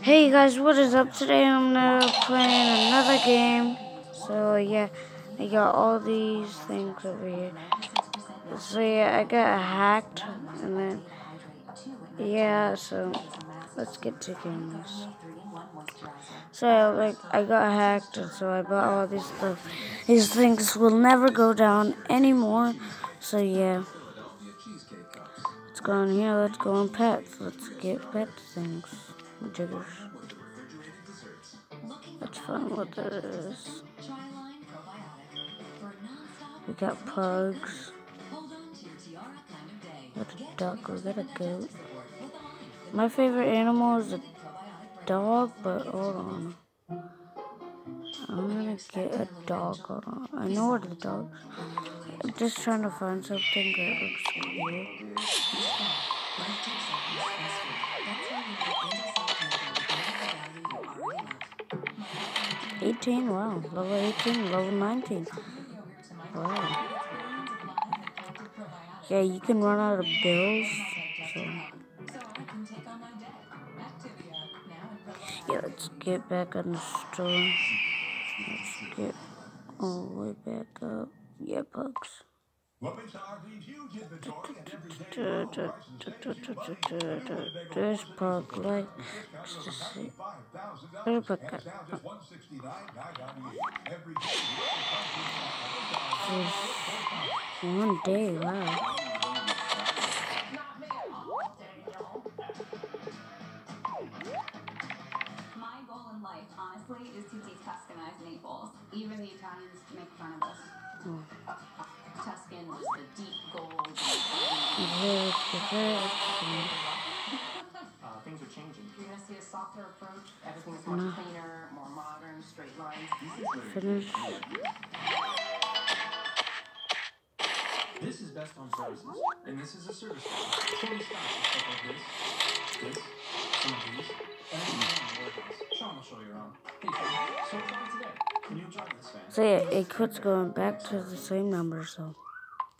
Hey guys, what is up? Today I'm uh, playing another game. So yeah, I got all these things over here. So yeah, I got hacked, and then yeah, so let's get to games. So like I got hacked, and so I bought all these stuff. These things will never go down anymore. So yeah. Let's go in here, let's go on pets. Let's get pet things. Jiggers. Let's find what that is. We got pugs. Got a duck, we got a goat. My favorite animal is a dog, but hold on. I'm gonna get a dog. Hold on. I know what the dog's. I'm just trying to find something that looks cool. Eighteen, wow. Level eighteen, level nineteen. Wow. Yeah, you can run out of bills. So yeah, let's get back on the store. Let's get all the way back up. Yeah, pugs. There's pug like to see. There's pug. One day, wow. My goal in life, honestly, is to de-Tuscanize Naples. Even the Italians make fun of us. Tuscan was the deep gold. This, this, Uh, things are changing. You're gonna see a softer approach. Everything's much cleaner, more modern, straight lines. finish. This is best on services, and this is a service. Totally stock of stuff like this, this, some of these, and everything in the warehouse. Sean will show you around. Hey, Sean, so try it today. Can you enjoy this fan? So yeah, it quits going back to the same number, so.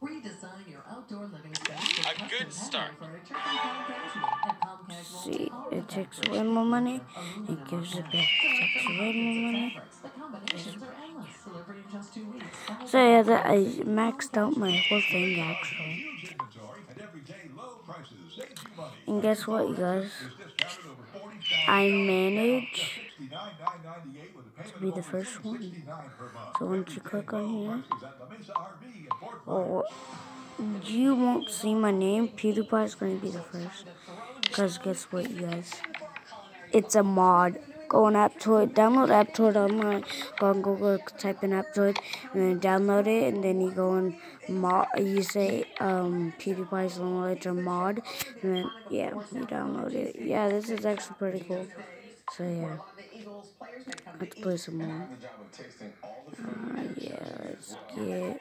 Redesign your outdoor living space A good start. patio furniture from Palm Casual. At Palm Casual, See, it takes comfortable way more money, aluminum it gives it back. It takes way more money. The combinations are endless. Delivered in just two weeks. Five So yeah, that I maxed out my whole thing actually. And guess what, you guys? I managed to be the first one. So once you click on here, or you won't see my name. PewDiePie is going to be the first. Because guess what, you guys? It's a mod. Go on Aptoide, download Aptoide online. Go on Google, type in Aptoide, and then download it. And then you go on mod. You say um, PewDiePie Simulator mod, and then yeah, you download it. Yeah, this is actually pretty cool. So yeah, let's play some more. Uh, yeah, let's get.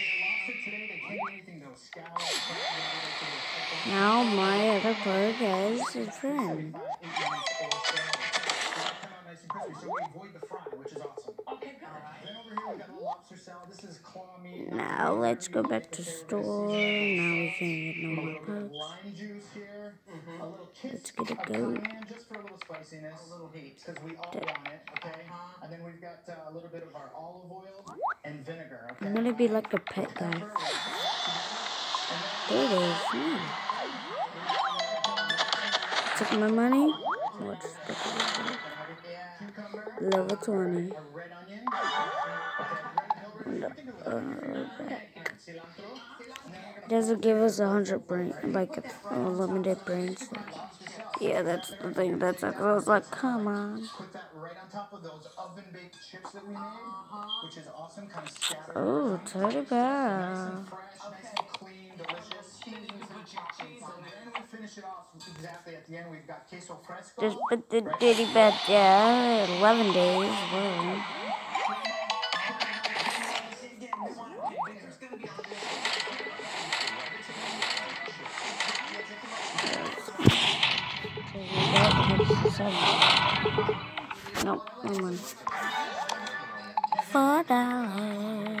Now my other plug has a friend. Now let's go back to store. Now we can get no more little Let's get a goat. I'm gonna be like a pet guy. It is. Yeah. Took my money. What's the level 20. Red onion, uh, Doesn't give us a hundred brain, like unlimited brains. Yeah, that's the thing. That's like, I was like, come on. Oh, teddy bear. Fresh, nice and clean, delicious. cheese instead of chocolate. So then we finish it off exactly at the end. We've got queso fresco. Just put the ditty bed there. 11 days. Well, Nope, never mind. Four dollars.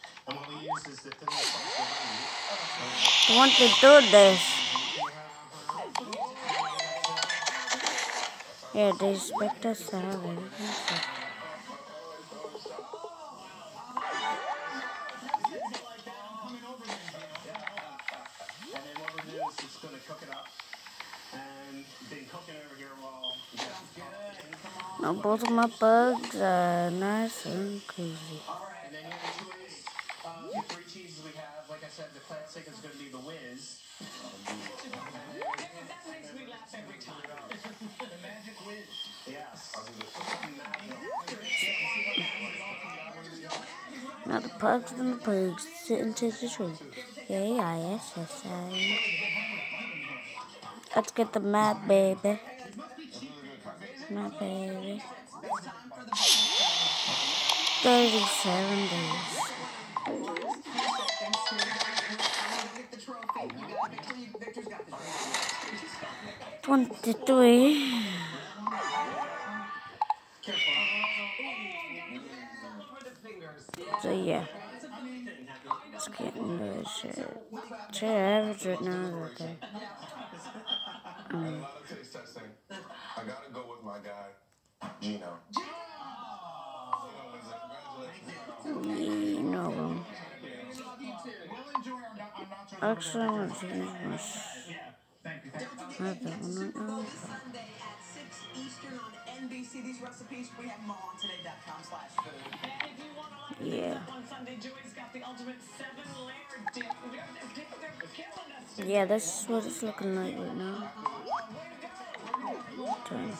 The. I want to do this. Yeah, us to have everything. Now both of my bugs are nice and cozy. Pugs and the pigs sit into the tree. K-I-S-S-I. Let's get the map, baby. Map, baby. 37 days. Twenty-three. Let's get into shit. Shit, average right now is okay. A lot of taste. I gotta go with my guy, Gino. You know, um, We'll enjoy our, na- our nachos. actually, I'm gonna change my sh- Thank you, thank you. not that one right now. Sunday at 6 Eastern on NBC. These recipes, we have them all on today.com slash food. And if you want to like Yeah. this up on Sunday, Joey's got the ultimate seven-layer dip. They're, they're killing us today. Yeah, this is what it's looking like right now. Turned.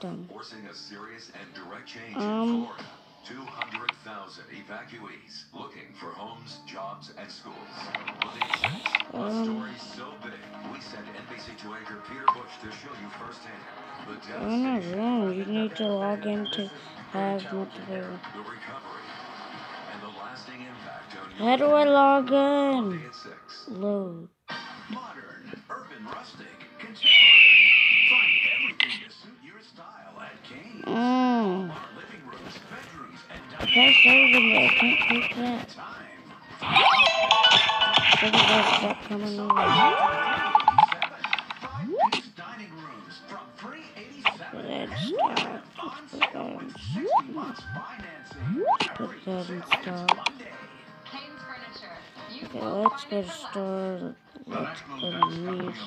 Done? Forcing a serious and direct change Um. in Florida. 200,000 evacuees looking for homes, jobs, and schools. Minutes, a Um. story so big, we sent NBC 2 anchor Peter Bush to show you firsthand the Oh no, devastation, wrong. You need to log in to have multiple. the recovery, and the lasting impact on How do I log in? Load. Modern, urban, rustic, contemporary. Find everything to suit Mm. dining over there. I can't click that. So the best stop coming over. Five piece dining rooms from 387 Let's start. Let's put that in. 60. Put that in stock. Okay, let's go to store. Let's National put Dance in Company of music.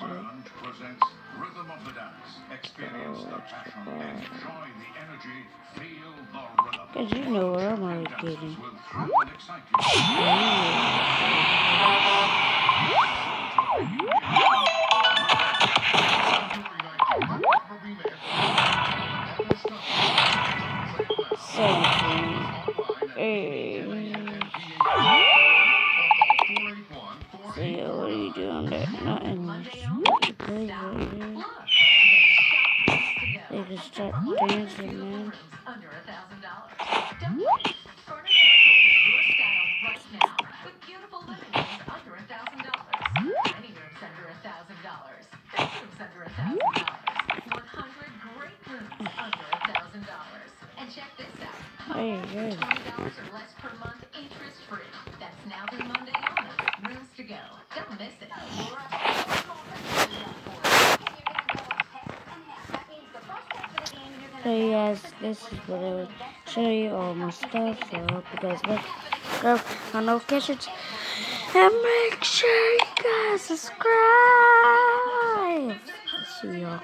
Presents Rhythm of the Dance. Experience the passion, enjoy the energy, feel the rhythm. Cause you know where I'm already getting. will thrill and excite you. Seventeen. Hey doing that. Not in They can start dancing, man. Don't miss it. So yes, this is what I will show you all my stuff, so I hope you guys like go on notifications and make sure you guys subscribe. See y'all.